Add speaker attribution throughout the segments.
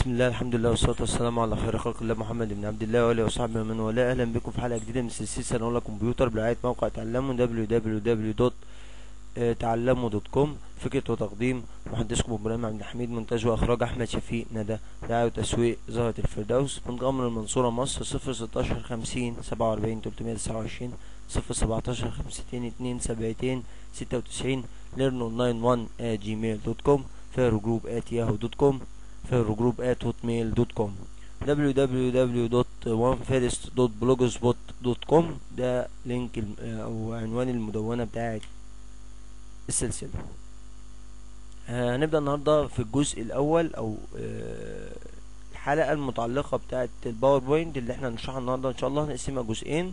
Speaker 1: بسم الله الحمد لله والصلاة والسلام على خير خلق الله محمد بن عبد الله وآله وصحبه ومن والاه أهلا بكم في حلقة جديدة من سلسلة سنة كمبيوتر برعاية موقع تعلموا www.تعلموا.com فكرة وتقديم محدثكم إبراهيم عبد الحميد مونتاج وإخراج أحمد شفيق ندى دعاية وتسويق زهرة الفردوس ميت غمر المنصورة مصر صفر ستاشر خمسين سبعة وأربعين تلتمية تسعة وعشرين صفر سبعتاشر خمستين اتنين سبعتين ستة وتسعين learn online one Gmail dot com Vero group at Yahoo dot com Vero group at Hotmail dot com www.onefirst.blogspot.com ده link الم- أو عنوان المدونة بتاعت السلسلة. آه، هنبدأ النهاردة في الجزء الأول أو آه، الحلقة المتعلقة بتاعت ال PowerPoint اللي إحنا هنشرحها النهاردة. إن شاء الله هنقسمها جزئين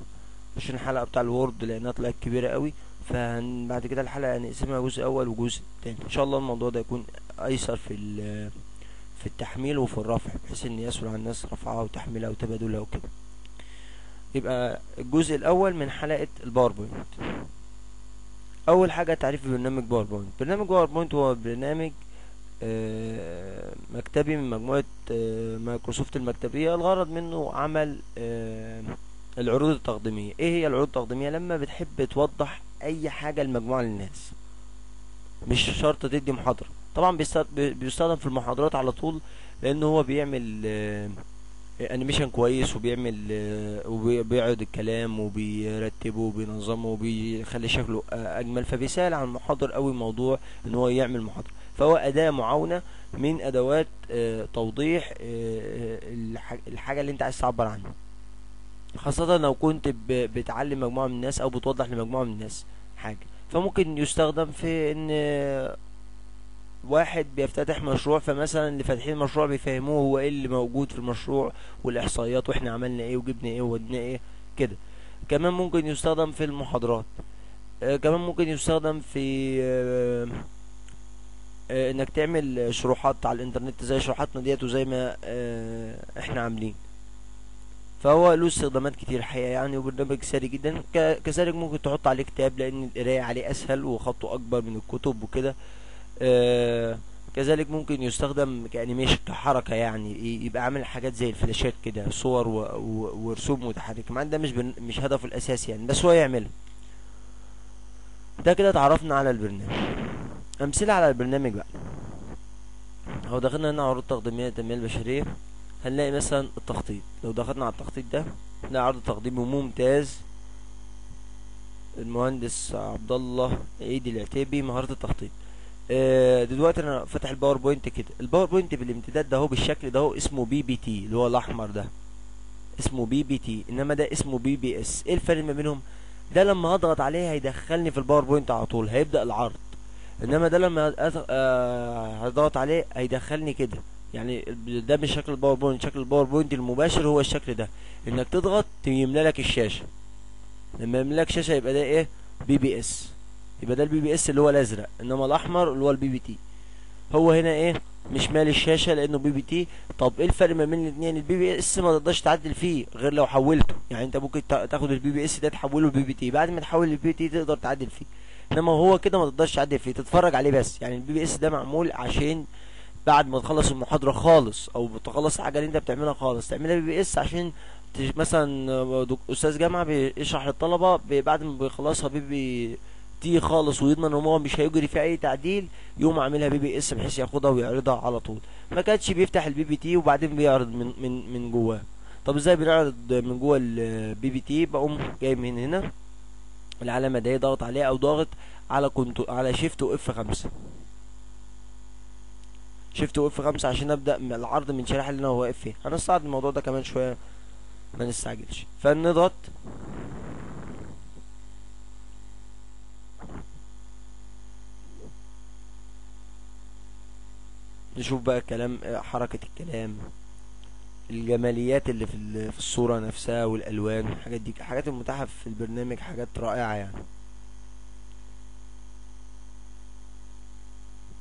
Speaker 1: عشان الحلقة بتاع ال Word لأنها طلعت كبيرة قوي. فبعد كده الحلقة هنقسمها جزء أول وجزء تاني. إن شاء الله الموضوع ده يكون أيسر في في التحميل وفي الرفع بحيث إن يسهل على الناس رفعها وتحميلها وتبادلها وكده. يبقى الجزء الأول من حلقة ال PowerPoint أول حاجة تعريف برنامج PowerPoint برنامج PowerPoint هو برنامج آه، مكتبي من مجموعة آه، مايكروسوفت المكتبية. الغرض منه عمل آه، العروض التقديمية. إيه هي العروض التقديمية؟ لما بتحب توضح أي حاجة لمجموعة للناس. مش شرط تدي محاضرة. طبعا بيست- بي- بيستخدم في المحاضرات على طول لأن هو بيعمل آه، animation كويس وبيعمل آه، وبيعرض الكلام وبيرتبه وبينظمه وبيخلي شكله آه، أجمل. فبيسهل على المحاضر قوي موضوع إن هو يعمل محاضرة. فهو أداة معاونة من أدوات آه، توضيح آه، الح- الحاجة اللي أنت عايز تعبر عنها. خاصة لو كنت بتعلم مجموعة من الناس أو بتوضح لمجموعة من الناس حاجة. فممكن يستخدم في إن آه، واحد بيفتتح مشروع فمثلا اللي فاتحين المشروع بيفهموه هو إيه اللي موجود في المشروع والإحصائيات وإحنا عملنا إيه وجبنا إيه وودينا إيه كده. كمان ممكن يستخدم في المحاضرات. آه كمان ممكن يستخدم في آه آه إنك تعمل شروحات على الإنترنت زي شروحاتنا ديت وزي ما آه إحنا عاملين. فهو له استخدامات كتير الحقيقة يعني وبرنامج سري جدا. كذلك ممكن تحط عليه كتاب لأن القراية عليه أسهل وخطه أكبر من الكتب وكده. كذلك ممكن يستخدم كأنيميشن كحركه يعني يبقى عامل حاجات زي الفلاشات كده صور. ورسوم متحركه مع ده مش. مش هدفه الأساسي يعني بس هو يعمله. ده كده اتعرفنا على البرنامج. أمثلة على البرنامج بقى. لو دخلنا هنا عروض تقديمية التنميه البشرية هنلاقي مثلا التخطيط. لو دخلنا على التخطيط ده نلاقي عرض تقديمي ممتاز. المهندس عبد الله عيد العتيبي مهارة التخطيط. آه، دلوقتي أنا فاتح ال PowerPoint كده. ال PowerPoint بالامتداد ده هو بالشكل ده هو اسمه PPT اللي هو الأحمر ده. اسمه PPT إنما ده اسمه PPS. إيه الفرق ما بينهم؟ ده لما هضغط عليه هيدخلني في ال PowerPoint على طول هيبدأ العرض. إنما ده لما آه، هضغط عليه هيدخلني كده. يعني ده مش شكل ال PowerPoint شكل ال PowerPoint المباشر هو الشكل ده. إنك تضغط يملى لك الشاشة. لما يملى لك شاشة يبقى ده إيه؟ PPS. يبقى ده ال PPS اللي هو الأزرق إنما الأحمر اللي هو ال PPT. هو هنا إيه؟ مش مالي الشاشة لأنه PPT. طب إيه الفرق ما بين الاثنين ال PPS ما تقدرش تعدل فيه غير لو حولته. يعني أنت ممكن تا- تاخد ال PPS ده تحوله ل PPT. بعد ما تحول ال PPT تقدر تعدل فيه. إنما هو كده ما تقدرش تعدل فيه. تتفرج عليه بس. يعني ال PPS ده معمول عشان بعد ما تخلص المحاضرة خالص أو تخلص الحاجة اللي أنت بتعملها خالص. تعملها PPS عشان مثلا دك- أستاذ جامعة بيشرح للطلبة بعد ما بيخلصها PPT خالص ويضمن إن هو مش هيجري في أي تعديل يقوم عاملها PPS بحيث ياخدها ويعرضها على طول. ما كانش بيفتح ال PPT وبعدين بيعرض من من من جواه. طب إزاي بنعرض من جوه ال PPT؟ بقوم جاي من هنا. العلامة دي ضغط عليها أو ضاغط على كنت على شيفت واف 5 شيفت واف 5 عشان أبدأ العرض من شريحه اللي أنا واقف فيها هنستعرض الموضوع ده كمان شوية ما نستعجلش. فنضغط. نشوف بقى كلام حركة الكلام الجماليات اللي في في الصورة نفسها والألوان الحاجات دي حاجات المتاحة في البرنامج حاجات رائعة يعني.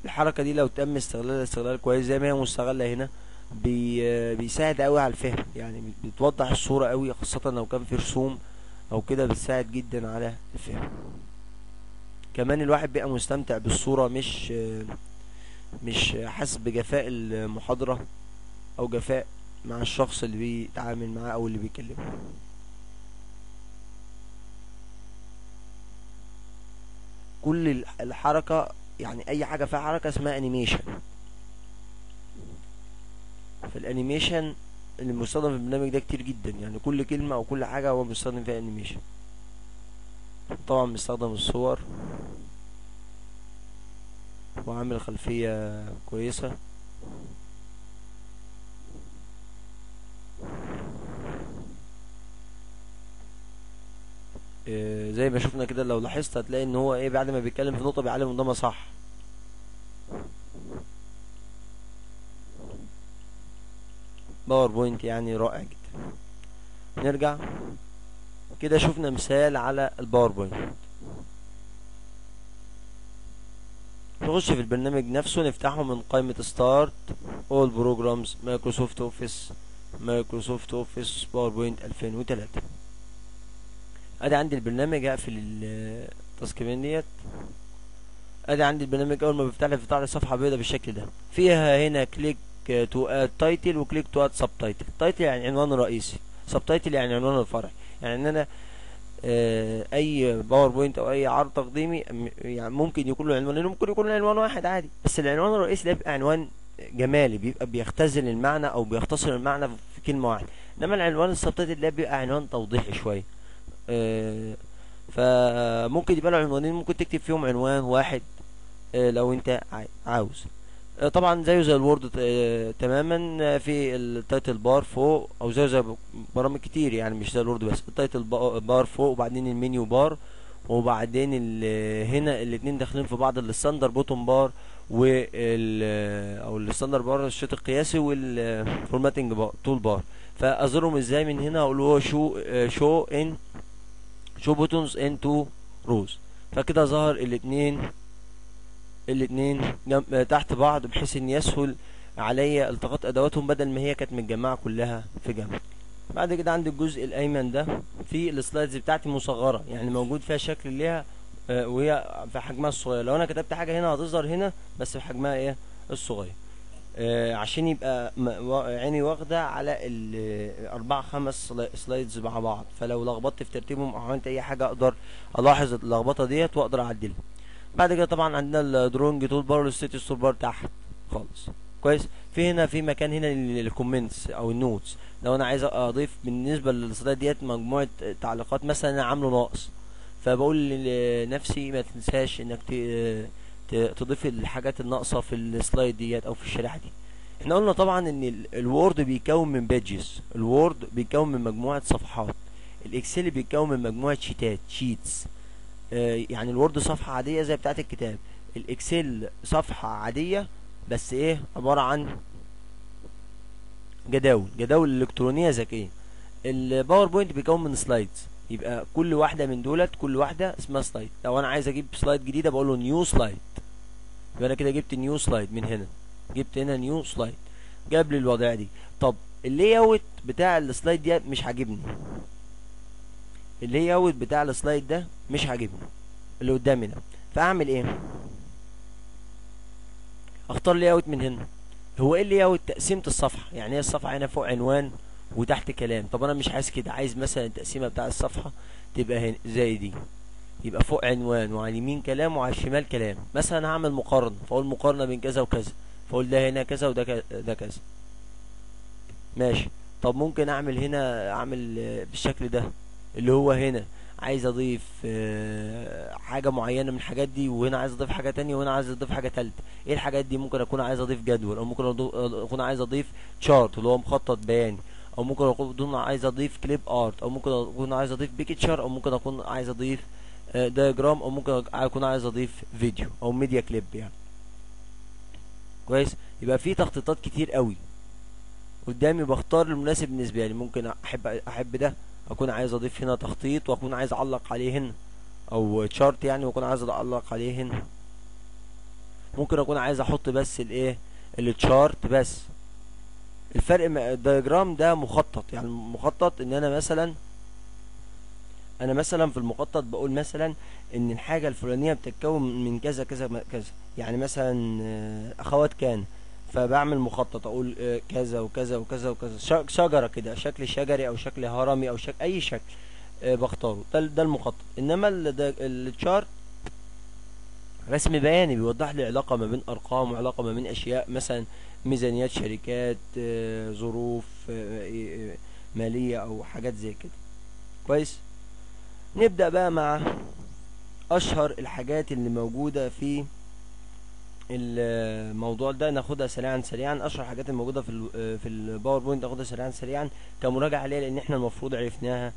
Speaker 1: الحركة دي لو تم استغلالها استغلال كويس زي ما هي مستغلة هنا بي بيساعد قوي على الفهم يعني بتوضح الصورة قوي خاصة لو كان في رسوم أو كده بتساعد جدا على الفهم. كمان الواحد بيبقى مستمتع بالصورة مش مش حاسس بجفاء المحاضرة أو جفاء مع الشخص اللي بيتعامل معاه أو اللي بيكلمه؟ كل ال- الحركة يعني أي حاجة فيها حركة اسمها animation فال animation اللي مستخدم في البرنامج ده كتير جدا يعني كل كلمة أو كل حاجة هو بيستخدم فيها animation طبعا بيستخدم الصور. وعامل خلفية كويسة. إيه، زي ما شفنا كده لو لاحظت هتلاقي إن هو إيه بعد ما بيتكلم في نقطة بيعلم قدامها صح PowerPoint يعني رائع جدا. نرجع. كده شفنا مثال على ال PowerPoint نخش في البرنامج نفسه نفتحه من قائمة start all programs Microsoft Office Microsoft Office PowerPoint 2003 أدي عندي البرنامج هقفل ال- task pane ديت. أدي عندي البرنامج أول ما بيفتح لي بيفتح لي صفحة بيضاء بالشكل ده. فيها هنا click to add title و click to add subtitle title يعني عنوان رئيسي subtitle يعني عنوان الفرعي يعني إن أنا أي PowerPoint أو أي عرض تقديمي يعني ممكن يكون له عنوانين ممكن يكون له عنوان واحد عادي. بس العنوان الرئيسي ده بيبقى عنوان جمالي بيبقى بيختزل المعنى أو بيختصر المعنى في كلمة واحدة. إنما العنوان ال subtitle ده بيبقى عنوان توضيحي شوية. آه، فممكن يبقى له عنوانين ممكن تكتب فيهم عنوان واحد آه، لو أنت عاوز. آه، طبعا زيه زي ال Word آه، تماما آه، في ال title bar فوق أو زيه زي برامج كتير يعني مش زي ال Word بس ال title ba- bar فوق وبعدين ال menu bar وبعدين هنا الاتنين داخلين في بعض ال standard button bar وال أو ال standard bar الشريط القياسي وال formatting bar toolbar. فأظهرهم إزاي من هنا؟ أقول له show show in show buttons in two rows. فكده ظهر الاتنين الاتنين جنب تحت بعض بحيث إن يسهل عليا التقاط أدواتهم بدل ما هي كانت متجمعة كلها في جنب. بعد كده عندي الجزء الأيمن ده في ال slides بتاعتي مصغرة يعني موجود فيها شكل ليها آه، وهي في حجمها الصغير. لو أنا كتبت حاجة هنا هتظهر هنا بس في حجمها إيه؟ الصغير. آه، عشان يبقى عيني واخدة على الاربع خمس sli- slides مع بعض. فلو لخبطت في ترتيبهم أو عملت أي حاجة أقدر ألاحظ اللخبطة ديت وأقدر أعدلها. بعد كده طبعا عندنا ال drawing toolbar وال status toolbar تحت خالص. كويس؟ في هنا في مكان هنا لل comments أو ال notes لو أنا عايز أضيف بالنسبة لل slide ديت مجموعة تعليقات مثلا أنا عامله ناقص. فبقول لنفسي ما تنساش إنك تضيف الحاجات الناقصة في ال slide ديت أو في الشريحة دي. إحنا قلنا طبعا إن ال- ال Word بيكون من pages ال Word بيكون من مجموعة صفحات. ال Excel بيكون من مجموعة شيتات sheets يعني ال Word صفحة عادية زي بتاعة الكتاب. ال Excel صفحة عادية بس إيه؟ عبارة عن جداول. جداول إلكترونية ذكيه ال PowerPoint بيكون من slides يبقى كل واحدة من دولت كل واحدة اسمها slide لو أنا عايز أجيب slide جديدة بقول له new slide يبقى أنا كده جبت new slide من هنا. جبت هنا new slide جاب لي الوضعية دي. طب ال layout بتاع ال slide دي مش عاجبني. ال layout بتاع ال slide ده مش عاجبني اللي قدامي ده. فأعمل إيه؟ أختار layout من هنا. هو إيه ال layout تقسيمة الصفحة. يعني هي الصفحة هنا فوق عنوان وتحت كلام. طب أنا مش عايز كده. عايز مثلا التقسيمة بتاع الصفحة تبقى هنا زي دي. يبقى فوق عنوان وعلى اليمين كلام وعلى الشمال كلام. مثلا هعمل مقارنة. فأقول مقارنة بين كذا وكذا. فأقول ده هنا كذا وده ده كذا. ماشي. طب ممكن أعمل هنا أعمل بالشكل ده. اللي هو هنا. عايز أضيف آه، حاجة معينة من الحاجات دي وهنا عايز أضيف حاجة تانية وهنا عايز أضيف حاجة تالتة. إيه الحاجات دي؟ ممكن أكون عايز أضيف جدول أو ممكن أكون عايز أضيف chart اللي هو مخطط بياني. أو ممكن أكون عايز أضيف clip art أو ممكن أكون عايز أضيف picture أو ممكن أكون عايز أضيف diagram أو ممكن أكون عايز أضيف فيديو أو media clip يعني. كويس؟ يبقى في تخطيطات كتير قوي. قدامي بختار المناسب بالنسبة لي. ممكن احب أحب ده أكون عايز أضيف هنا تخطيط وأكون عايز أعلق عليه هنا أو chart يعني وأكون عايز أعلق عليه هنا ممكن أكون عايز أحط بس الإيه؟ ال chart بس. الفرق ال diagram ده مخطط يعني مخطط إن أنا مثلا أنا مثلا في المخطط بقول مثلا إن الحاجة الفلانية بتتكون من كذا كذا كذا. يعني مثلا آه، أخوات كان. فبعمل مخطط أقول آه، كذا وكذا وكذا وكذا. شجرة كده شكل شجري أو شكل هرمي أو شكل أي شكل آه، بختاره. ده ده المخطط. إنما التشارت رسم بياني بيوضح لي علاقة ما بين أرقام وعلاقة ما بين أشياء مثلا ميزانيات شركات آه، ظروف مالية أو حاجات زي كده. كويس؟ نبدأ بقى مع أشهر الحاجات اللي موجودة في الموضوع ده ناخدها سريعا سريعا. أشهر الحاجات الموجودة في آه، في ال PowerPoint ناخدها سريعا سريعا. كمراجعة عليها لأن إحنا المفروض عرفناها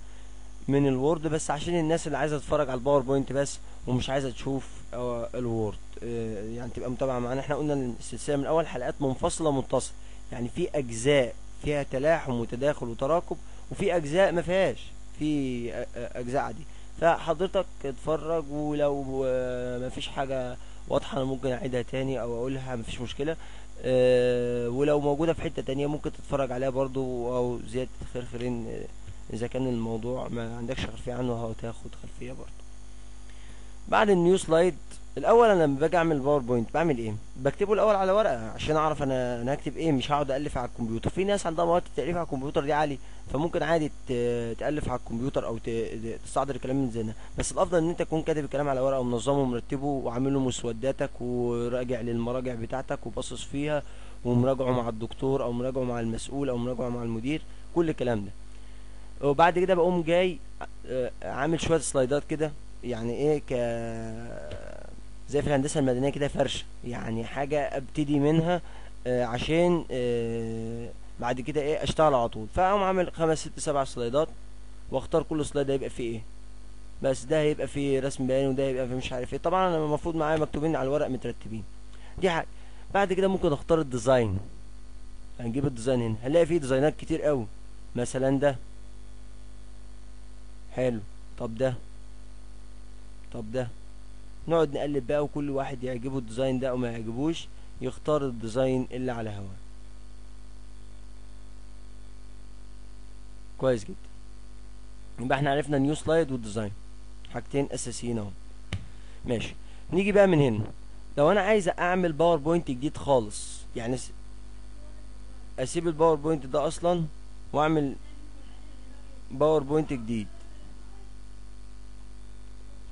Speaker 1: من ال Word. بس عشان الناس اللي عايزة تتفرج على ال PowerPoint بس ومش عايزة تشوف آه، ال Word آه، يعني تبقى متابعة معانا. إحنا قلنا إن السلسلة من أول حلقات منفصلة متصلة. يعني في أجزاء فيها تلاحم وتداخل وتراكب وفي أجزاء ما فيهاش. في أ- أجزاء عادية. فحضرتك اتفرج ولو آه، ما واضحة أنا ممكن أعيدها تاني أو أقولها ما فيش مشكلة. آه، ولو موجودة في حتة تانية ممكن تتفرج عليها برضو أو زيادة خير خيرين آه، إذا كان الموضوع ما عندكش خلفية عنه هتاخد خلفية برضو. بعد ال new slide الأول أنا لما باجي أعمل PowerPoint بعمل إيه؟ بكتبه الأول على ورقة عشان أعرف أنا أنا هكتب إيه؟ مش هقعد الف على الكمبيوتر. في ناس عندها مهاره التاليف على الكمبيوتر دي عالي فممكن عادي تألف على الكمبيوتر أو تستحضر الكلام من ذهنها بس الأفضل إن أنت تكون كاتب الكلام على ورقة ومنظمه ومرتبه وعامل له مسوداتك وراجع للمراجع بتاعتك وباصص فيها ومراجعه مع الدكتور أو مراجعه مع المسؤول أو مراجعه مع المدير كل الكلام ده. وبعد كده بقوم جاي آه، عامل شوية سلايدات كده يعني إيه ك زي في الهندسة المدنية كده فرشة. يعني حاجة أبتدي منها آه، عشان آه، بعد كده إيه أشتغل على طول. فأقوم عامل خمس ست سبع سلايدات وأختار كل slide هيبقى فيه إيه. بس ده هيبقى فيه رسم بياني وده هيبقى فيه مش عارف إيه. طبعا أنا المفروض معايا مكتوبين على الورق مترتبين. دي حاجة. بعد كده ممكن أختار ال design. هنجيب ال design هنا. هنلاقي فيه ديزاينات كتير قوي. مثلا ده. حلو. طب ده. طب ده. نقعد نقلب بقى وكل واحد يعجبه ال design ده أو ما يعجبوش. يختار ال design اللي على هواه. كويس جدا. يبقى إحنا عرفنا new slide وال design حاجتين أساسيين أهو. ماشي. نيجي بقى من هنا. لو أنا عايز أعمل PowerPoint جديد خالص يعني أسيب ال PowerPoint ده أصلا وأعمل PowerPoint جديد.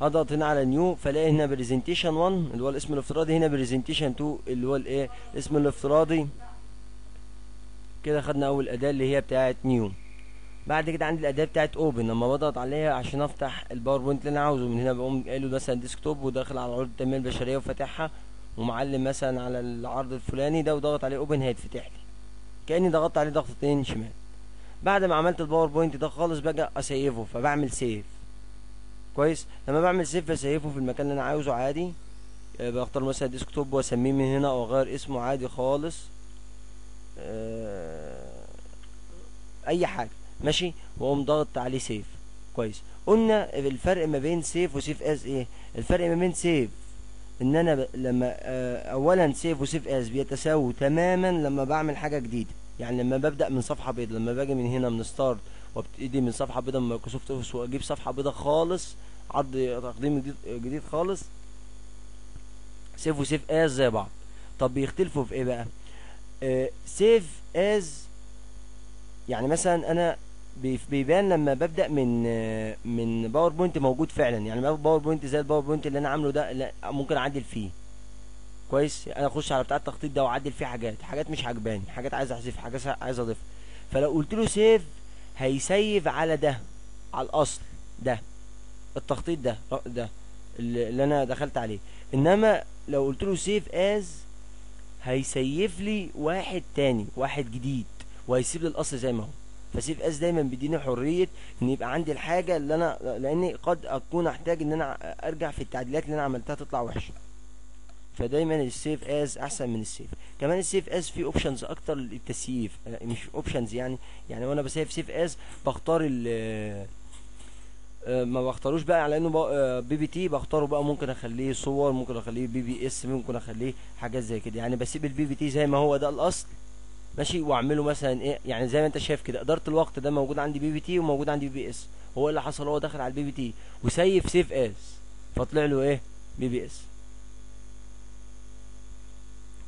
Speaker 1: هضغط هنا على new فلاقي هنا presentation 1 اللي هو الاسم الافتراضي. هنا presentation 2 اللي هو الإيه؟ الاسم الافتراضي. كده خدنا أول أداة اللي هي بتاعة new بعد كده عندي الأداة بتاعه open لما بضغط عليها عشان أفتح ال PowerPoint اللي أنا عاوزه من هنا بقوم قايل له مثلا desktop وداخل على عروض التنميه البشرية وفاتحها ومعلم مثلا على العرض الفلاني ده وضغط عليه open هيتفتح لي. كأني ضغطت عليه ضغطتين شمال. بعد ما عملت ال PowerPoint ده خالص باجي أسيفه فبعمل save كويس؟ لما بعمل save بسيفه في المكان اللي أنا عاوزه عادي. آه، بختار مثلا desktop وأسميه من هنا أو أغير اسمه عادي خالص. آه، أي حاجة. ماشي؟ واقوم ضاغط عليه save. كويس. قلنا الفرق ما بين save و save as إيه؟ الفرق ما بين save إن أنا ب... لما آه، اولا save و save as بيتساووا تماما لما بعمل حاجة جديدة. يعني لما ببدأ من صفحة بيضاء لما باجي من هنا من start وابتدي من صفحة بيضاء من Microsoft Office وأجيب صفحة بيضاء خالص عرض تقديم جديد جديد خالص save و save as زي بعض. طب بيختلفوا في إيه بقى؟ آه save as يعني مثلا أنا بيبان لما ببدأ من من PowerPoint موجود فعلا. يعني PowerPoint زي ال PowerPoint اللي أنا عامله ده لا ممكن أعدل فيه. كويس؟ أنا أخش على بتاع التخطيط ده وأعدل فيه حاجات. حاجات مش عجباني حاجات عايز أحذف حاجات عايز اضيفها فلو قلت له save هيسيف على ده على الأصل ده التخطيط ده ده اللي أنا دخلت عليه. إنما لو قلت له save as هيسيف لي واحد تاني واحد جديد وهيسيب لي الأصل زي ما هو. ف save as دايما بيديني حرية إن يبقى عندي الحاجة اللي أنا لأني قد أكون أحتاج إن أنا أرجع في التعديلات اللي أنا عملتها تطلع وحشة. فدايما ال save as أحسن من ال save. كمان ال save as فيه options أكتر للتسييف. آه، مش options يعني يعني وأنا بسيف save as بختار ال آه، ما بختاروش بقى على إنه آه، PPT بختاره بقى ممكن أخليه صور ممكن أخليه PPS ممكن أخليه حاجات زي كده. يعني بسيب ال PPT زي ما هو ده الأصل. ماشي واعمله مثلا إيه يعني زي ما أنت شايف كده إدارة الوقت ده موجود عندي PPT وموجود عندي PPS هو اللي حصل هو دخل على ال PPT وسيف save as فطلع له إيه؟ PPS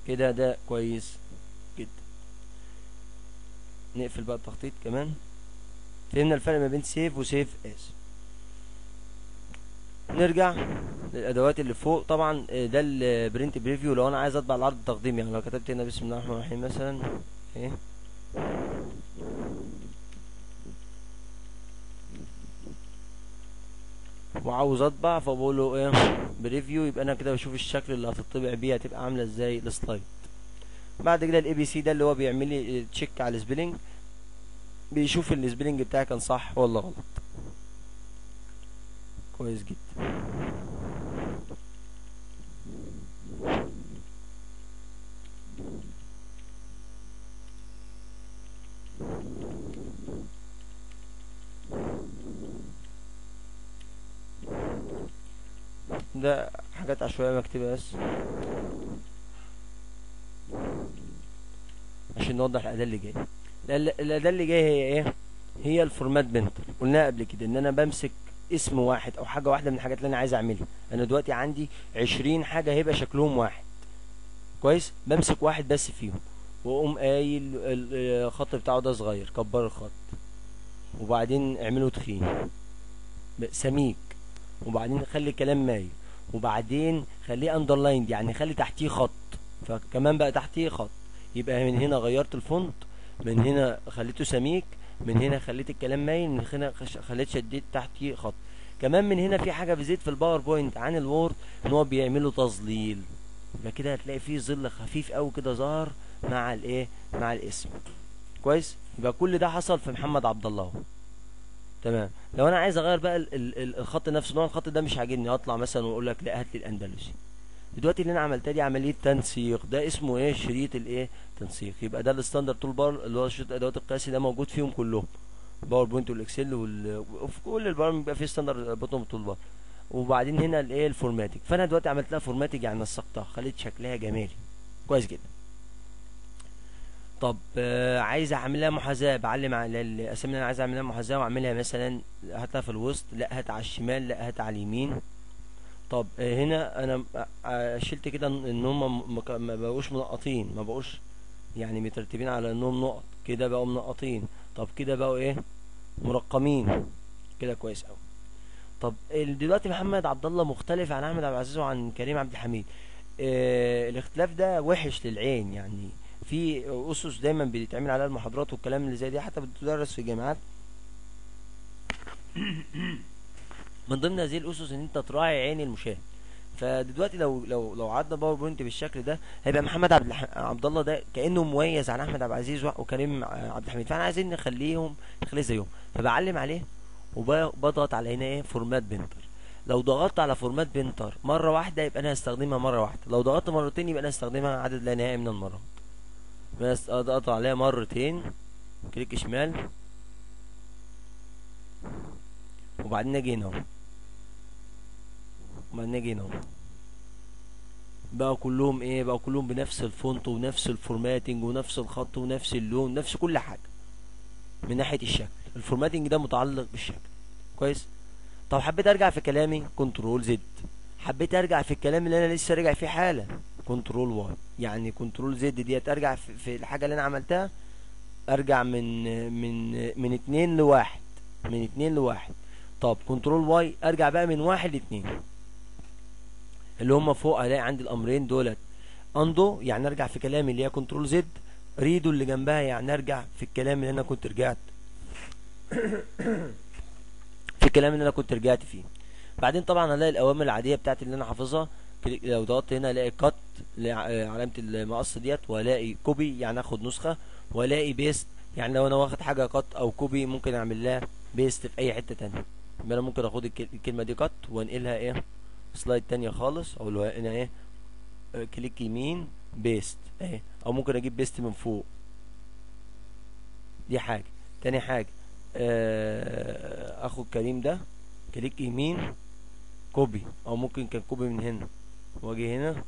Speaker 1: كده ده كويس جدا. نقفل بقى التخطيط كمان. فهمنا الفرق ما بين save و save as نرجع للأدوات اللي فوق. طبعا آه، ده ال print preview لو أنا عايز أطبع العرض التقديمي يعني لو كتبت هنا بسم الله الرحمن الرحيم مثلا. إيه؟ وعاوز أطبع فبقول له إيه؟ preview يبقى أنا كده بشوف الشكل اللي هتطبع بيه هتبقى عاملة إزاي ال slide. بعد كده ال ABC ده اللي هو بيعمل لي check على ال spelling بيشوف ال spelling بتاعي كان صح ولا غلط. كويس جدا. ده حاجات عشوائية مكتوبة بس عشان نوضح الأداة اللي جاية. الأداة اللي جاية هي إيه؟ هي الفورمات بنتر قلناها قبل كده إن أنا بمسك اسم واحد أو حاجة واحدة من الحاجات اللي أنا عايز أعملها. أنا دلوقتي عندي عشرين حاجة هيبقى شكلهم واحد. كويس؟ بمسك واحد بس فيهم. وأقوم قايل ال- الخط بتاعه ده صغير كبر الخط. وبعدين اعمله تخين. سميك. وبعدين خلي الكلام مايل. وبعدين خليه underlined يعني خلي تحتيه خط. فكمان بقى تحتيه خط. يبقى من هنا غيرت ال font من هنا خليته سميك من هنا خليت الكلام مايل من هنا خليت شديت تحتيه خط. كمان من هنا في حاجة بتزيد في ال PowerPoint عن ال Word إن هو بيعملوا تظليل. يبقى كده هتلاقي فيه ظل خفيف قوي كده ظهر مع الإيه؟ مع الاسم. كويس؟ يبقى كل ده حصل في محمد عبد الله. تمام. لو أنا عايز أغير بقى ال ال ال الخط نفسه نوع الخط ده مش عاجبني أطلع مثلا وأقول لك لا هات لي الأندلسي. دلوقتي اللي أنا عملتها دي عملية تنسيق. ده اسمه إيه؟ شريط الإيه؟ تنسيق. يبقى ده ال standard toolbar اللي هو شريط الأدوات القياسي ده موجود فيهم كلهم. PowerPoint وال Excel وال... وفي كل البرامج بيبقى فيه standard bottom toolbar وبعدين هنا الإيه؟ ال formatting فأنا دلوقتي عملت لها formatting يعني نسقتها خليت شكلها جمالي. كويس جدا. طب آه عايز اعمل لها محاذاة بعلم على الاسامي اللي أنا عايز اعمل لها محاذاة واعملها مثلا هاتها في الوسط لا هات على الشمال لا هات على اليمين. طب آه هنا أنا آه شلت كده ان هم ما بقوش منقطين ما بقوش يعني مترتبين على إنهم نقط كده بقوا منقطين. طب كده بقوا إيه؟ مرقمين. كده كويس قوي طب دلوقتي محمد عبد الله مختلف عن أحمد عبد العزيز وعن كريم عبد الحميد. آه الاختلاف ده وحش للعين يعني. في أسس دايما بيتعمل عليها المحاضرات والكلام اللي زي دي حتى بتدرس في الجامعات. من ضمن هذه الأسس إن أنت تراعي عين المشاهد. فدلوقتي لو لو لو عدى PowerPoint بالشكل ده هيبقى محمد عبد. عبد الله ده كأنه مميز عن أحمد عبد العزيز وكريم عبد الحميد. فإحنا عايزين نخليهم نخليه زيهم. فبعلم عليه وبضغط على هنا إيه؟ format painter لو ضغطت على format painter مرة واحدة يبقى أنا هستخدمها مرة واحدة. لو ضغطت مرتين يبقى أنا هستخدمها عدد لا نهائي من المرات. بس اضغط عليها مرتين click شمال. وبعدين أجي هنا أهو. وبعدين أجي هنا أهو. بقى كلهم إيه؟ بقى كلهم بنفس ال font ونفس ال formatting ونفس الخط ونفس اللون نفس كل حاجة. من ناحية الشكل. ال formatting ده متعلق بالشكل. كويس؟ طب حبيت أرجع في كلامي؟ Control Z حبيت أرجع في الكلام اللي أنا لسه راجع فيه حالا. Control Y يعني Control Z ديت أرجع في, الحاجة اللي أنا عملتها أرجع من من من اتنين لواحد. من اتنين لواحد. طب Control Y أرجع بقى من واحد لاتنين. اللي هم فوق ألاقي عندي الأمرين دولت. undo يعني أرجع في كلامي اللي هي Control Z redo اللي جنبها يعني أرجع في الكلام اللي أنا كنت رجعت. في الكلام اللي أنا كنت رجعت فيه. بعدين طبعا هلاقي الأوامر العادية بتاعتي اللي أنا حافظها. لو ضغطت هنا الاقي cut علامة المقص ديت والاقي copy يعني آخد نسخة والاقي paste يعني لو أنا واخد حاجة cut أو copy ممكن أعمل لها paste في أي حتة تانية. يبقى أنا ممكن أخد الك- الكلمة دي cut وأنقلها إيه؟ slide تانية خالص أقول له هنا إيه؟ آه، click يمين paste اهي أو ممكن أجيب paste من فوق. دي حاجة. تاني حاجة آه، آخد كريم ده click يمين copy أو ممكن كان copy من هنا. واجي هنا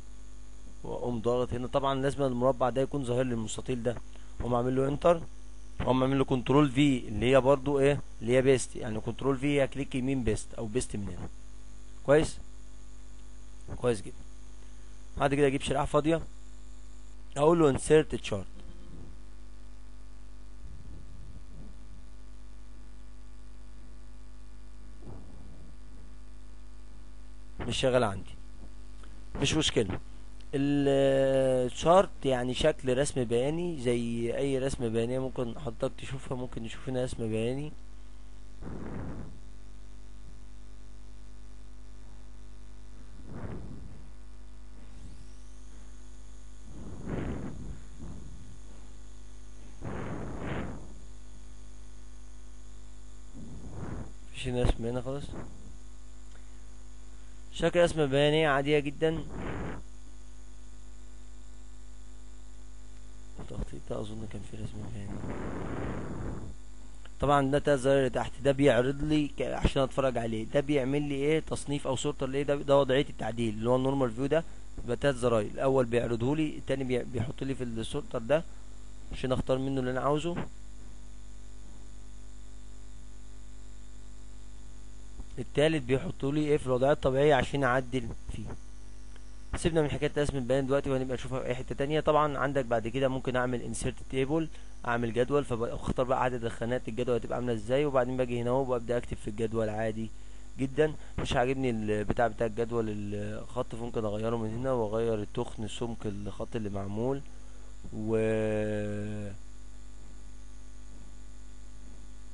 Speaker 1: واقوم ضاغط هنا. طبعا لازم المربع ده يكون ظاهر للمستطيل المستطيل ده. اقوم اعمل له enter اقوم اعمل له Control V اللي هي برضو إيه اللي هي paste يعني Control V هي click يمين paste أو paste من هنا. كويس؟ كويس جدا. بعد كده أجيب شريحة فاضية. أقول له انسيرت تشارت مش شغال عندي. مش مشكلة. الشارت يعني شكل رسم بياني زي أي رسم بيانية ممكن حضرتك تشوفها ممكن نشوف هنا رسم بياني. مفيش هنا رسم هنا خالص؟ شكل رسم بيانية عادية جدا. تخطيط أظن كان في رسم بياني طبعا ده اللي تحت ده بيعرض لي عشان أتفرج عليه. ده بيعمل لي إيه؟ تصنيف أو sorter ليه ده ده وضعية التعديل اللي هو ال normal view ده يبقى تلات زراير الأول بيعرضه لي التاني بي- بيحط لي في ال sorter ده عشان أختار منه اللي أنا عاوزه. التالت بيحطوا لي إيه في الوضعية الطبيعية عشان أعدل فيه. سيبنا من حكاية رسم البيان دلوقتي وهنبقى نشوفها في أي حتة تانية. طبعا عندك بعد كده ممكن أعمل insert table أعمل جدول فبختار بقى عدد الخانات الجدول هتبقى عاملة إزاي وبعدين باجي هنا أهو وأبدأ أكتب في الجدول عادي جدا. مش عاجبني البتاع بتاع الجدول الخط فممكن أغيره من هنا وأغير التخن سمك الخط اللي معمول. و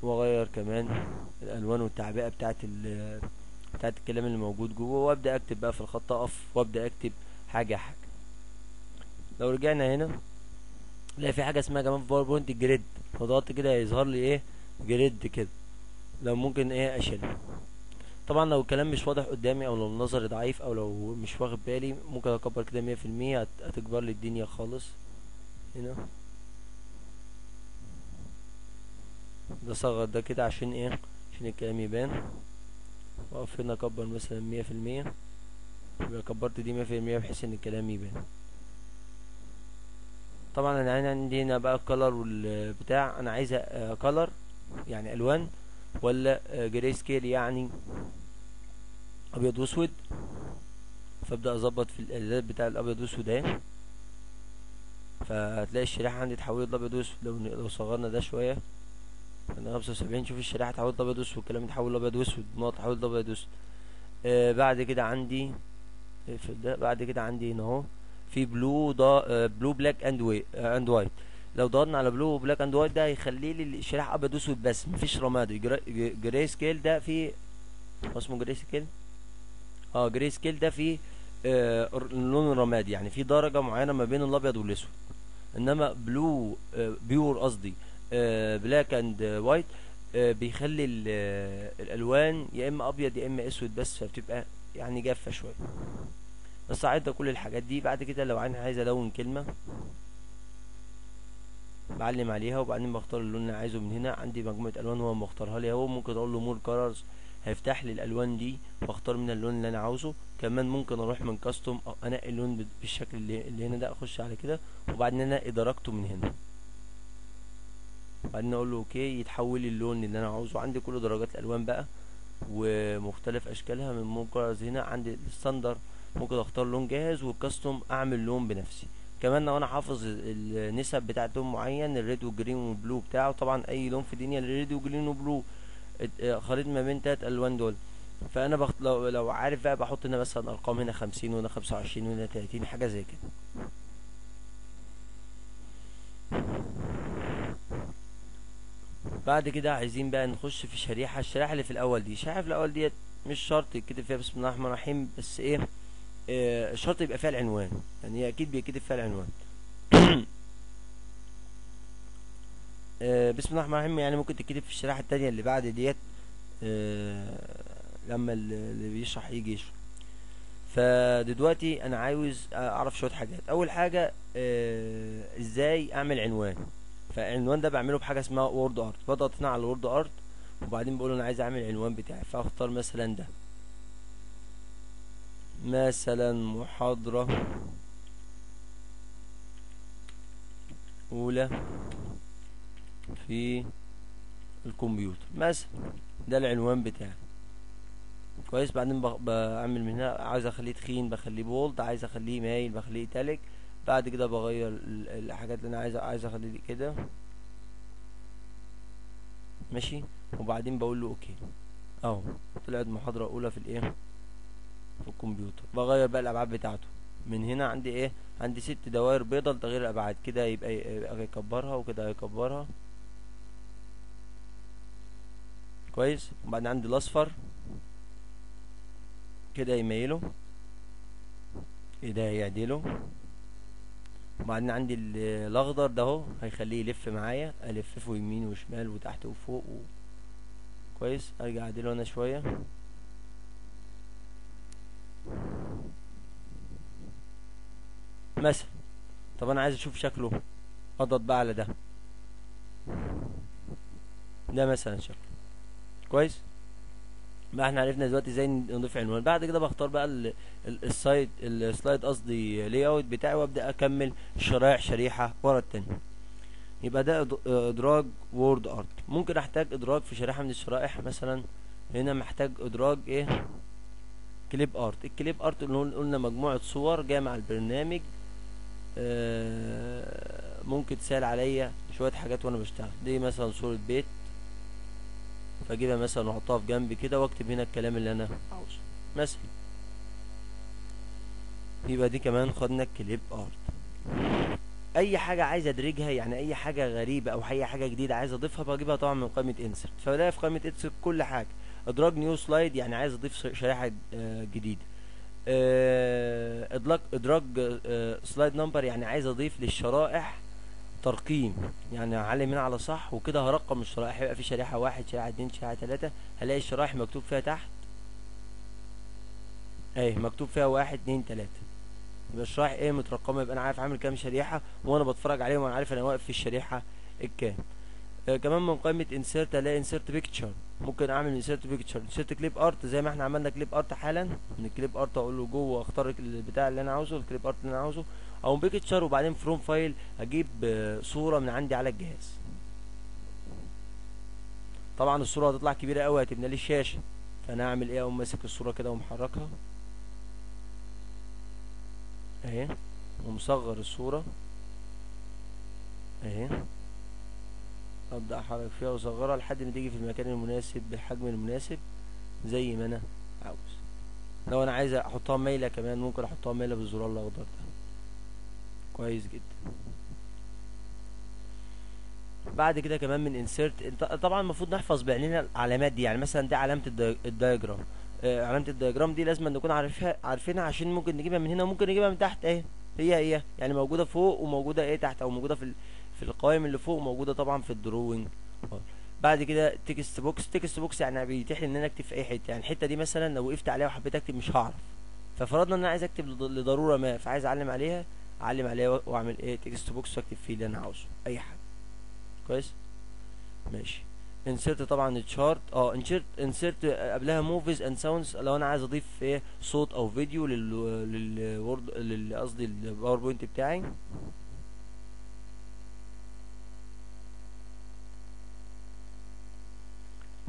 Speaker 1: واغير كمان الألوان والتعبئة بتاعت ال بتاعت الكلام اللي موجود جوه وأبدأ أكتب بقى في الخط أقف وأبدأ أكتب حاجة حاجة. لو رجعنا هنا لا في حاجة اسمها كمان في PowerPoint grid فضغطت كده هيظهر لي إيه؟ grid كده. لو ممكن إيه؟ اشيلها طبعا لو الكلام مش واضح قدامي أو لو نظري ضعيف أو لو مش واخد بالي ممكن أكبر كده مية في المية هتكبر لي الدنيا خالص. هنا. ده صغر ده كده عشان إيه؟ عشان الكلام يبان. واقف هنا اكبر مثلا مية في المية. يبقى كبرت دي مية في المية بحيث إن الكلام يبان. طبعا أنا عندي هنا بقى ال color والبتاع. أنا عايزه color يعني ألوان ولا grayscale يعني أبيض وأسود. فأبدأ أظبط في الاعداد بتاع الأبيض وأسود أهي. فهتلاقي الشريحة عندي اتحولت لأبيض وأسود لو صغرنا ده شوية. أنا 75 شوف الشريحة اتحولت لأبيض وأسود والكلام اتحول لأبيض وأسود النقط اتحولت لأبيض وأسود. آه بعد كده عندي في ده بعد كده عندي هنا أهو في pure دا pure black and واي and white لو ضغطنا على pure black and white ده هيخلي لي الشريحة أبيض وأسود بس مفيش رمادي. gray- grayscale ده في اسمه grayscale آه grayscale ده فيه آه الرمادي يعني في درجة معينة ما بين الأبيض والأسود. إنما blue آه pure قصدي. black and white بيخلي آه، الألوان يا إما أبيض يا إما أسود بس فبتبقى يعني جافة شوية. بس عدى كل الحاجات دي. بعد كده لو أنا عايز ألون كلمة بعلم عليها وبعدين بختار اللون اللي عايزه من هنا. عندي مجموعة ألوان هو مختارها لي أهو. ممكن أقول له more colors هيفتح لي الألوان دي واختار من اللون اللي أنا عاوزه. كمان ممكن أروح من custom أنقي اللون بال- بالشكل اللي هنا ده أخش على كده وبعدين انقي درجته من هنا. بعدين أقول له OK يتحول لي اللون اللي أنا عاوزه. عندي كل درجات الألوان بقى ومختلف أشكالها. من colors هنا عندي ال standard ممكن أختار لون جاهز وال custom أعمل لون بنفسي. كمان لو أنا حافظ ال- النسب بتاعت لون معين ال red وال green وال blue بتاعه. طبعا أي لون في الدنيا ال red ات- آه خليط ما بين تلات ألوان دول. فأنا بخت... لو لو عارف بقى بحط هنا مثلا أرقام هنا خمسين وهنا خمسة وعشرين وهنا تلاتين حاجة زي كده. بعد كده عايزين بقى نخش في شريحة الشريحة اللي في الأول دي. الشريحة في الأول ديت مش شرط يتكتب فيها بسم الله الرحمن الرحيم بس إيه آه شرط يبقى فيها العنوان. يعني هي أكيد بيتكتب فيها العنوان. آه بسم الله الرحمن الرحيم يعني ممكن تتكتب في الشريحة التانية اللي بعد ديت آه لما ال- اللي بيشرح يجي يشرح. فدلوقتي أنا عاوز أعرف شوية حاجات. أول حاجة آه إزاي أعمل عنوان؟ فالعنوان ده بعمله بحاجة اسمها Word Art بضغط هنا على ال Word Art وبعدين بقول أنا عايز أعمل العنوان بتاعي فأختار مثلا ده. مثلا محاضرة أولى في الكمبيوتر. مثلا ده العنوان بتاعي. كويس؟ بعدين بعمل من هنا عايز أخليه تخين بخليه bold عايز أخليه مايل بخليه italic بعد كده بغير ال- الحاجات اللي أنا عايز عايز اخليه دي كده. ماشي؟ وبعدين بقول له OK. أهو. طلعت محاضرة أولى في الإيه؟ في الكمبيوتر. بغير بقى الأبعاد بتاعته. من هنا عندي إيه؟ عندي ست دوائر بيضة لتغيير الأبعاد. كده يبقى يبقى يكبرها وكده يكبرها. كويس؟ وبعدين عندي الأصفر. كده يميله. كده يعدله. وبعدين عندي ال- الأخضر ده أهو هيخليه يلف معايا الففه يمين وشمال وتحت وفوق و... كويس أرجع أعدله أنا شوية. مثلا طب أنا عايز أشوف شكله أضغط بقى على ده. ده مثلا شكله. كويس؟ بقى إحنا عرفنا دلوقتي إزاي نضيف عنوان. بعد كده بختار بقى ال- ال- ال side ال slide قصدي layout بتاعي وابدأ أكمل شرايح شريحة ورا التانية يبقى ده إدراج Word Art ممكن أحتاج إدراج في شريحة من الشرائح مثلا. هنا محتاج إدراج إيه؟ clip art ال clip art اللي قل- قلنا مجموعة صور جاية مع البرنامج. آه، ممكن تسهل عليا شوية حاجات وأنا بشتغل. دي مثلا صورة بيت. فاجيبها مثلا واحطها في جنب كده واكتب هنا الكلام اللي أنا عاوزه. مثلا. يبقى دي كمان خدنا ال clip art أي حاجة عايز أدرجها يعني أي حاجة غريبة أو أي حاجة جديدة عايز أضيفها بجيبها طبعا من قائمة insert فبلاقي في قائمة insert كل حاجة. أدراج new slide يعني عايز أضيف شريحة آه، جديدة. آه، ادراج إدراج آه، slide number يعني عايز أضيف للشرائح ترقيم. يعني هعلم هنا على صح وكده هرقم الشرائح. هيبقى في شريحة واحد شريحة اتنين شريحة تلاتة. هلاقي الشرائح مكتوب فيها تحت. أهي مكتوب فيها واحد اتنين تلاتة. يبقى الشرائح إيه مترقمة؟ يبقى أنا عارف عامل كام شريحة وأنا بتفرج عليهم وأنا عارف أنا واقف في الشريحة الكام. آه كمان من قائمة insert الاقي insert picture ممكن أعمل insert picture insert clip art زي ما إحنا عملنا clip art حالا. من ال clip art أقول له جوه اختار البتاع اللي أنا عاوزه ال clip art اللي أنا عاوزه. أو picture وبعدين from file أجيب صورة من عندي على الجهاز. طبعا الصورة هتطلع كبيرة قوي هتملى لي الشاشة. فانا اعمل إيه؟ أقوم ماسك الصورة كده ومحركها. أهي ومصغر الصورة. أهي. أبدأ أحرك فيها وأصغرها لحد ما تيجي في المكان المناسب بالحجم المناسب زي ما أنا عاوز. لو أنا عايز أحطها مايلة كمان ممكن أحطها مايلة بالزرار الأخضر ده. كويس جدا. بعد كده كمان من انسيرت طبعا المفروض نحفظ بعينينا العلامات دي يعني مثلا دي علامة الدياجرام آه، علامة ال diagram دي لازم نكون عارفها عارفينها عشان ممكن نجيبها من هنا وممكن نجيبها من تحت اهي. هي هي. يعني موجودة فوق وموجودة إيه تحت أو موجودة في في القوائم اللي فوق وموجودة طبعا في ال drawing. بعد كده text box text box يعني بيتيح لي إن أنا أكتب في أي حتة. يعني الحتة دي مثلا لو وقفت عليها وحبيت أكتب مش هعرف. ففرضنا إن أنا عايز أكتب لض- لضرورة ما فعايز أعلم عليها اعلم عليها و- واعمل إيه text box واكتب فيه اللي أنا عاوزه. أي حاجة. كويس؟ ماشي. insert طبعا chart آه insert insert قبلها movies and sounds لو أنا عايز أضيف إيه صوت أو فيديو لل لل Word لل قصدي ال PowerPoint بتاعي.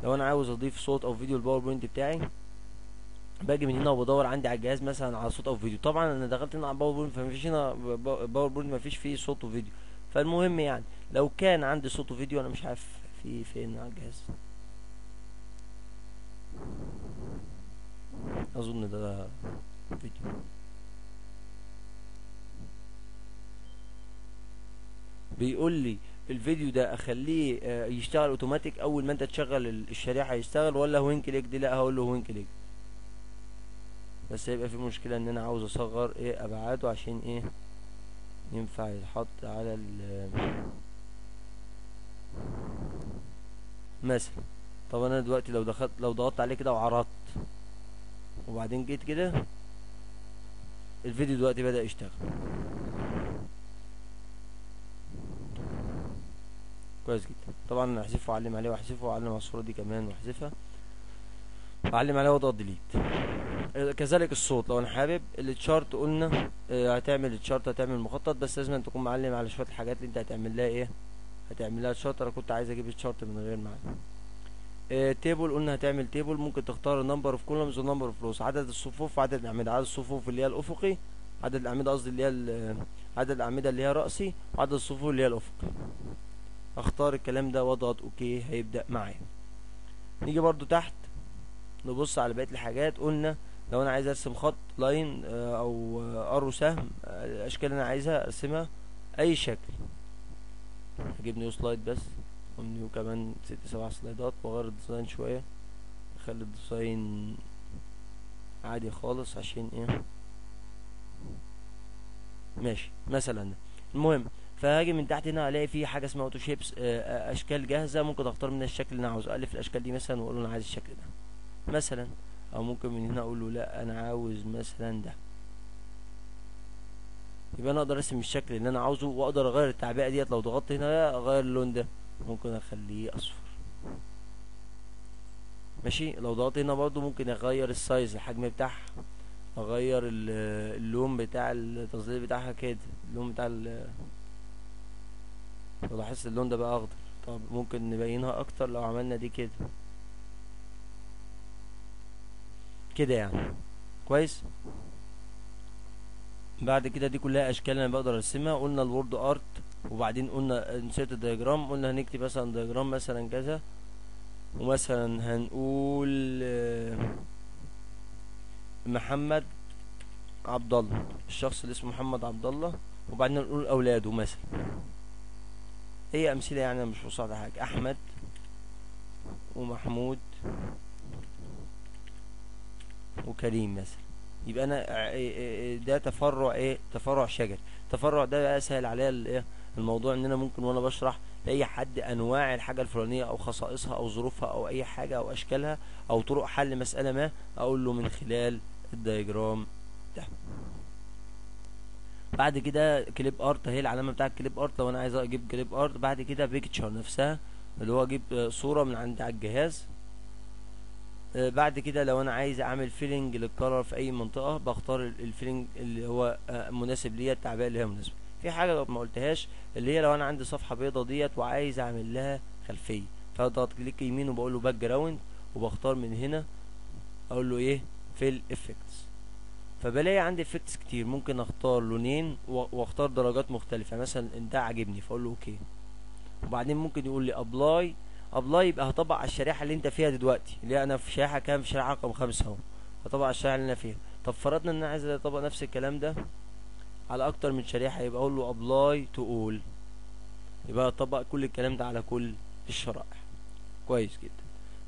Speaker 1: لو أنا عاوز أضيف صوت أو فيديو ال PowerPoint بتاعي. باجي من هنا وبدور عندي على الجهاز مثلا على صوت أو فيديو. طبعا أنا دخلت هنا على PowerPoint فمفيش هنا ب- PowerPoint مفيش فيه صوت وفيديو. فالمهم يعني لو كان عندي صوت وفيديو أنا مش عارف في فين على الجهاز. أظن ده فيديو. بيقول لي الفيديو ده أخليه آه، يشتغل أوتوماتيك أول ما أنت تشغل ال- الشريحة يشتغل ولا when click دي لا هقول له when click بس هيبقى في مشكلة إن أنا عاوز أصغر إيه أبعاده عشان إيه ينفع يتحط على ال مثلا. طب أنا دلوقتي لو دخلت لو ضغطت عليه كده وعرضت وبعدين جيت كده الفيديو دلوقتي بدأ يشتغل. كويس جدا. طبعا أنا هحذفه وأعلم عليه واحذفه وأعلم على الصورة دي كمان وأحذفها. واعلم عليه وأضغط ديليت كذلك الصوت. لو أنا حابب ال chart قلنا آه، هتعمل ال chart هتعمل مخطط بس لازم أن تكون معلم على شوية الحاجات اللي أنت هتعمل لها إيه؟ هتعمل لها chart. أنا كنت عايز أجيب ال chart من غير معلم. table قلنا هتعمل table ممكن تختار number of columns و number of rows عدد الصفوف وعدد الأعمدة. عدد الصفوف اللي هي الأفقي عدد الأعمدة قصدي اللي هي عدد الأعمدة اللي هي رأسي وعدد الصفوف اللي هي الأفقي. أختار الكلام ده واضغط OK هيبدأ معايا. نيجي برضو تحت نبص على بقية الحاجات. قلنا لو أنا عايز أرسم خط line آه، أو آه، arrow سهم آه، الاشكال اللي أنا عايزها أرسمها أي شكل. هجيب new slide بس و new كمان ست سبع slide ات وأغير ال design شوية. أخلي ال design عادي خالص عشان إيه؟ ماشي. مثلا. المهم فهاجي من تحت هنا ألاقي في حاجة اسمها AutoShapes أشكال جاهزة. ممكن أختار منها الشكل اللي أنا عاوزه. ألف الأشكال دي مثلا وأقول أنا عايز الشكل ده. مثلا أو ممكن من هنا أقول له لا أنا عاوز مثلا ده. يبقى أنا أقدر أرسم الشكل اللي أنا عاوزه وأقدر أغير التعبئة ديت لو ضغطت هنا أغير اللون ده. ممكن أخليه أصفر. ماشي؟ لو ضغطت هنا برضو ممكن أغير السايز الحجم بتاعها. أغير ال- اللون بتاع التظليل بتاعها كده. اللون بتاع ال لاحظت اللون ده بقى أخضر. طب ممكن نبينها أكتر لو عملنا دي كده. كده يعني. كويس؟ بعد كده دي كلها أشكال أنا بقدر أرسمها. قلنا ال WordArt وبعدين قلنا insert diagram قلنا هنكتب مثلا diagram مثلا كذا ومثلا هنقول آه، محمد عبد الله الشخص اللي اسمه محمد عبد الله وبعدين نقول أولاده مثلا. هي أمثلة يعني مش قصاد حاجة. أحمد ومحمود وكريم مثلا. يبقى أنا ع- إيه- إيه- ده تفرع إيه؟ تفرع شجري التفرع ده بقى اسهل عليا الايه الموضوع إن أنا ممكن وأنا بشرح لأي حد أنواع الحاجة الفلانية أو خصائصها أو ظروفها أو أي حاجة أو أشكالها أو طرق حل مسألة ما أقول له من خلال ال diagram ده. بعد كده clip art اهي العلامة بتاع ال clip art لو أنا عايز أجيب clip art. بعد كده picture نفسها اللي هو أجيب صورة من عند على الجهاز. بعد كده لو أنا عايز أعمل filling لل color في أي منطقة بختار ال- ال filling اللي هو آه، مناسب ليا التعبئه اللي هي مناسبة. في حاجة لو ما قلتهاش اللي هي لو أنا عندي صفحة بيضة ديت وعايز أعمل لها خلفية. فاضغط click يمين وبقول له background وبختار من هنا أقول له إيه؟ fill effects فبلاقي عندي effects كتير. ممكن أختار لونين وأختار درجات مختلفة. مثلا ده عاجبني فأقول له OK. وبعدين ممكن يقول لي apply apply يبقى هطبق على الشريحة اللي انت فيها دلوقتي. اللي هي أنا في شريحة كام؟ في شريحة رقم خمسة أهو. هطبق على الشريحة اللي أنا فيها. طب فرضنا إن أنا عايز أطبق نفس الكلام ده على أكتر من شريحة يبقى أقول له apply to all. يبقى اطبق كل الكلام ده على كل الشرائح. كويس جدا.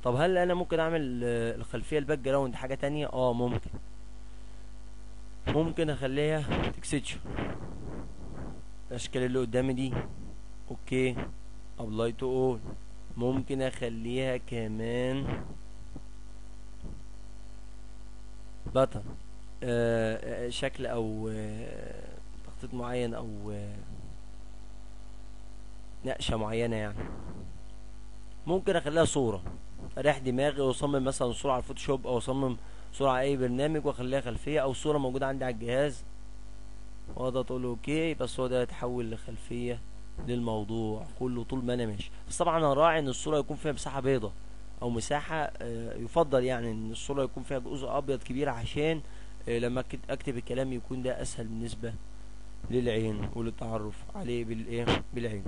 Speaker 1: طب هل أنا ممكن أعمل آه، الخلفية ال background حاجة تانية؟ آه ممكن. ممكن أخليها texture الاشكال اللي قدامي دي. OK. apply to all. ممكن أخليها كمان pattern آه آه، شكل أو آه تخطيط معين أو آه نقشة معينة يعني. ممكن أخليها صورة. أريح دماغي وأصمم مثلا صورة على ال Photoshop أو أصمم صورة على أي برنامج وأخليها خلفية أو صورة موجودة عندي على الجهاز. تقول له OK يبقى الصورة ده يتحول لخلفية. للموضوع كله طول ما أنا ماشي. بس طبعا أنا راعي إن الصورة يكون فيها مساحة بيضة أو مساحة آه، يفضل يعني إن الصورة يكون فيها جزء أبيض كبير عشان آه، لما أكتب الكلام يكون ده أسهل بالنسبة للعين وللتعرف عليه بالايه بالعين.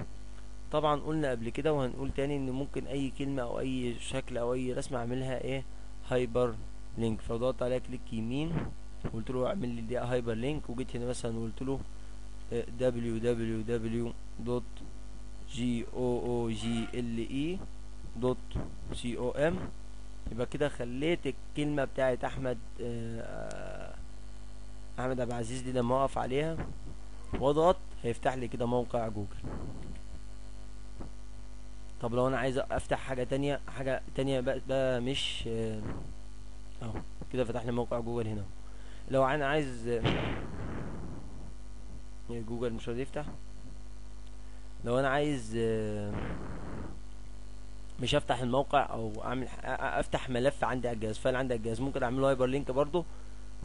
Speaker 1: طبعا قلنا قبل كده وهنقول تاني إن ممكن أي كلمة أو أي شكل أو أي رسمة أعملها إيه hyper link فضغطت عليها click يمين قلت له اعمل لي دي hyperlink وجيت هنا مثلا قلت له آه، www.google.com يبقى كده خليت الكلمة بتاعت أحمد آه، أحمد عبد العزيز دي لما أقف عليها واضغط هيفتح لي كده موقع جوجل. طب لو أنا عايز أفتح حاجة تانية حاجة تانية بقى, بقى مش آه، أهو كده فتح لي موقع جوجل هنا. لو أنا عايز جوجل مش راضي يفتح؟ لو أنا عايز مش افتح الموقع أو أعمل أفتح ملف عندي على الجهاز file عندي على الجهاز. ممكن أعمله hyperlink برضو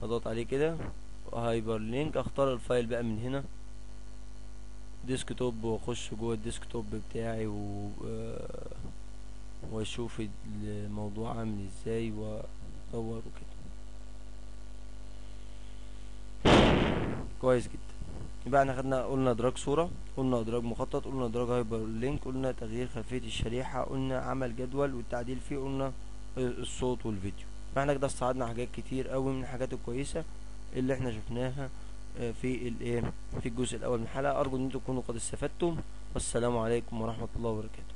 Speaker 1: أضغط عليه كده. hyperlink أختار ال file بقى من هنا. desktop وأخش جوه ال desktop بتاعي و وأشوف الموضوع عامل إزاي واصور وكده. كويس جدا. يبقى إحنا خدنا قلنا ادراج صورة قلنا ادراج مخطط قلنا ادراج hyperlink قلنا تغيير خلفية الشريحة قلنا عمل جدول والتعديل فيه قلنا الصوت والفيديو. فاحنا كده استعرضنا حاجات كتير قوي من الحاجات الكويسة اللي إحنا شفناها آه، في الايه في الجزء الأول من الحلقة. أرجو إن أنتم تكونوا قد استفدتم. والسلام عليكم ورحمة الله وبركاته.